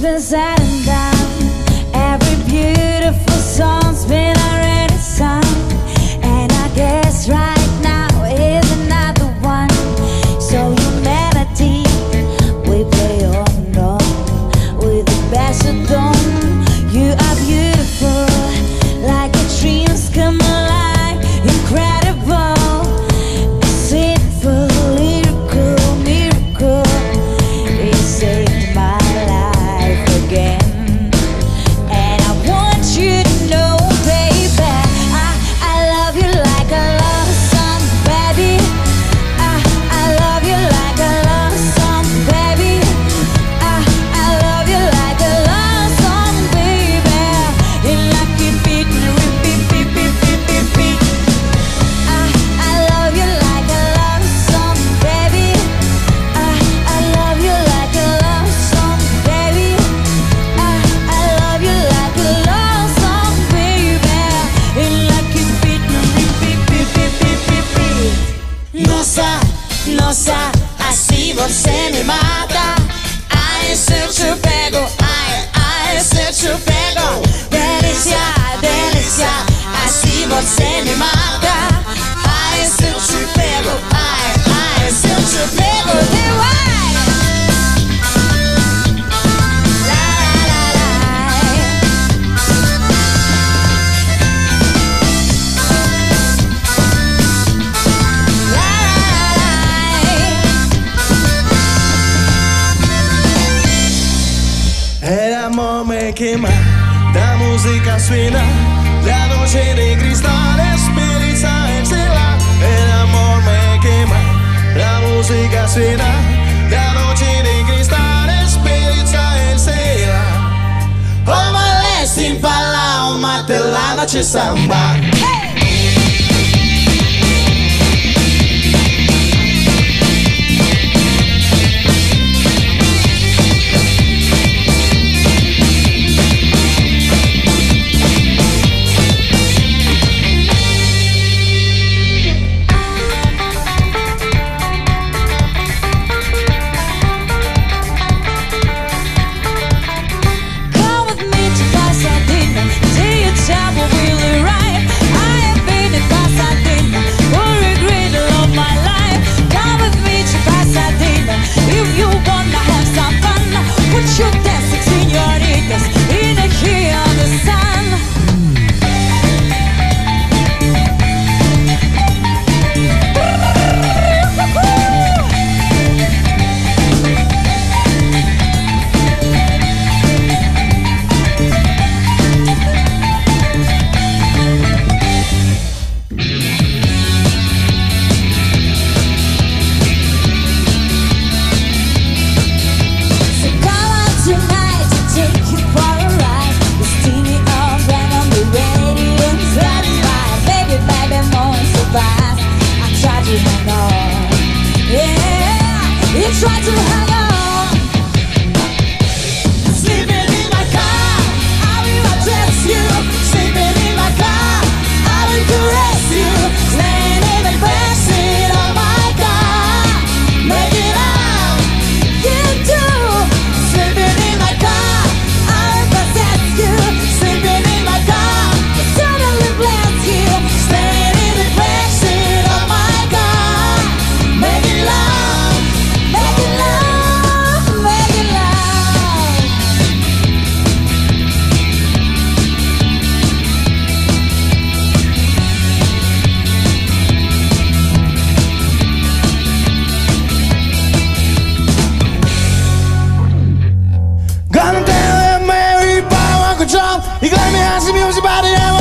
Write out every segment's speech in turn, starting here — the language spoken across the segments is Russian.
been said and done. Nossa, nossa, assim você me mata. música suena, la noche de cristales feliz exhala, el amor me quema, la música suena, la noche de cristales feliz exhala. Omalece in palma, te la noche samba. Hey! music about the hour.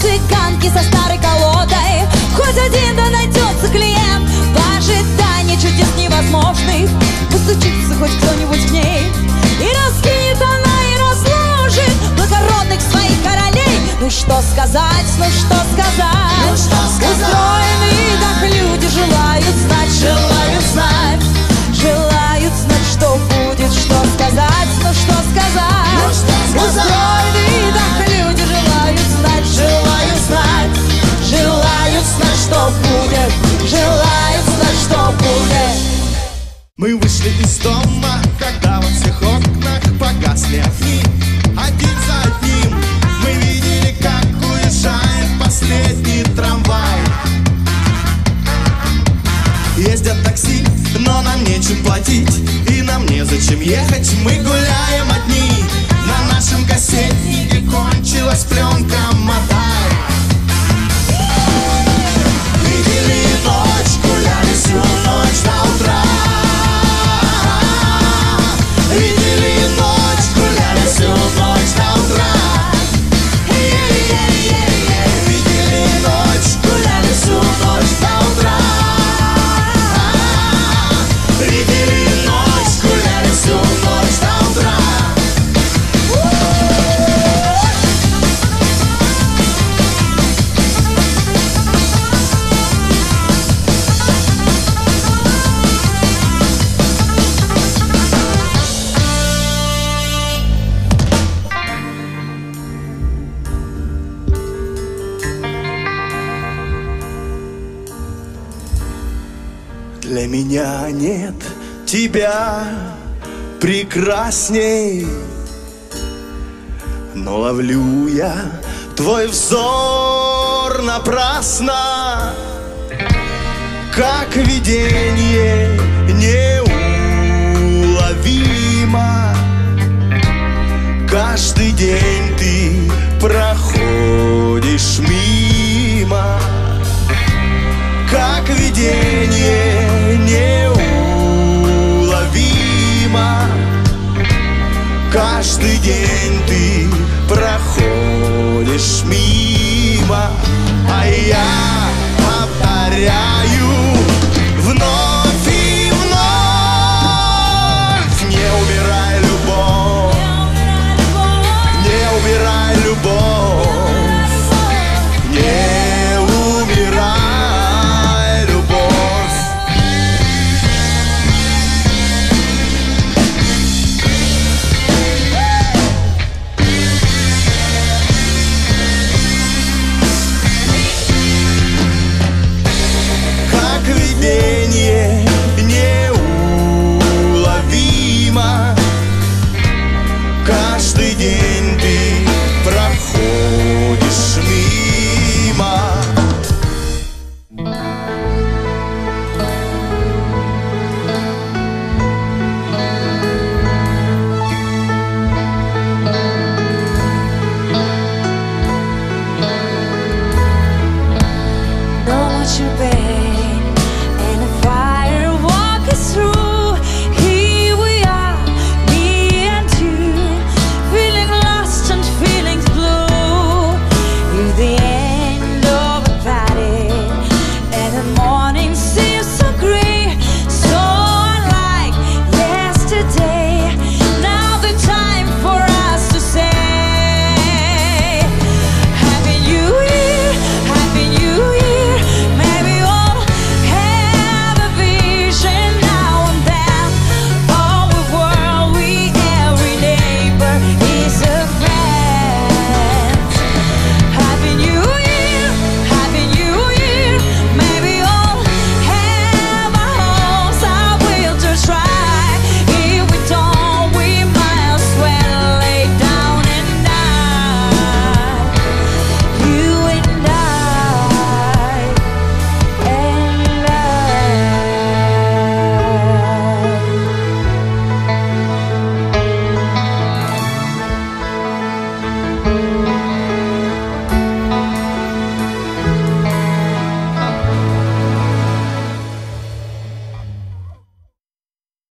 Цыганки со старой колодой. Хоть один да найдется клиент. В ожидании чудес невозможных. Постучится хоть кто-нибудь к ней. И раскинет она и разложит Благородных своих королей. Ну что сказать, ну что сказать? Ну что сказать? Устроенные так люди желают знать Желают знать Желают Ездят такси, но нам нечем платить И нам незачем ехать, мы гуляем одни На нашем кассетнике кончилась пленка мотай Для меня нет тебя прекрасней. Но ловлю я твой взор напрасно Как видение неуловимо. Каждый день ты проходишь мимо как видение неуловимо Каждый день ты проходишь мимо А я повторяю.